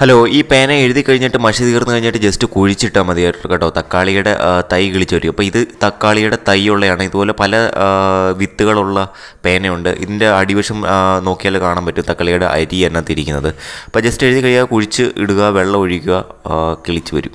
Hello ഈ പേന എഴുതി കഴിഞ്ഞിട്ട് മഷി തീർന്നു കഴിഞ്ഞിട്ട് ജസ്റ്റ് കുഴിച്ചിട്ടാൽ മതി കേട്ടോ. തക്കാളിയുടെ തൈ കിളിച്ചു വരും അപ്പോൾ ഇത് തക്കാളിയുടെ തൈ ഉള്ളതാണ് ഇതുപോലെ പല വിത്തുകളുള്ള പേനയുണ്ട്. ഇതിന്റെ അടിവശം നോക്കിയാൽ കാണാൻ പറ്റും. തക്കാളിയുടെ അരി എന്നത്തിരിക്കുന്നത് അപ്പോൾ ജസ്റ്റ് എഴുതി കഴിയുക കുഴിച്ച് ഇടുക വെള്ളം ഒഴിക്കുക കിളിച്ചു കിളിച്ച് വരും.